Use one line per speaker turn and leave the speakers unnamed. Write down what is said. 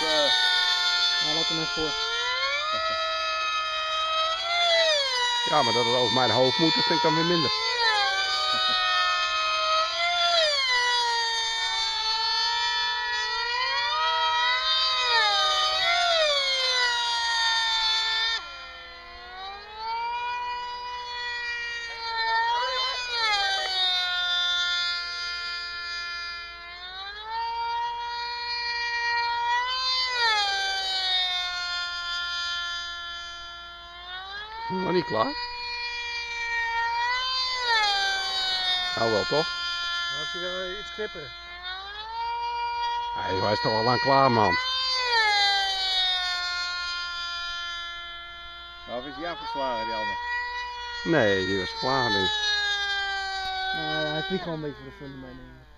Eh.
Ja, laat hem even voor.
Ja, maar dat het over mijn hoofd moet, dat vind ik dan weer minder. Nog niet klaar? Nou wel toch?
Als je er iets knipperen.
Hij is toch al lang klaar man.
Nou, of is hij afgeslagen, die ander?
Nee, die was klaar denk ik.
Nee, hij vliegt gewoon een beetje voor de fun mee. denk ik.